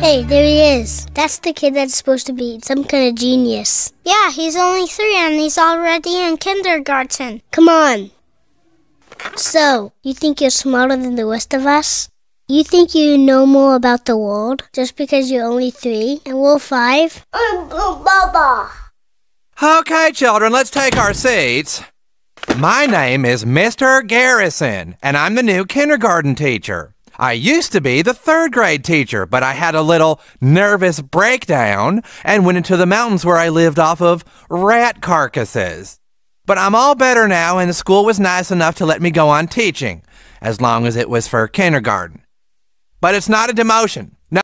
Hey, there he is. That's the kid that's supposed to be some kind of genius. Yeah, he's only three and he's already in kindergarten. Come on. So, you think you're smarter than the rest of us? You think you know more about the world just because you're only three and we're five? Okay, children, let's take our seats. My name is Mr. Garrison, and I'm the new kindergarten teacher. I used to be the third grade teacher, but I had a little nervous breakdown and went into the mountains where I lived off of rat carcasses. But I'm all better now, and the school was nice enough to let me go on teaching, as long as it was for kindergarten. But it's not a demotion.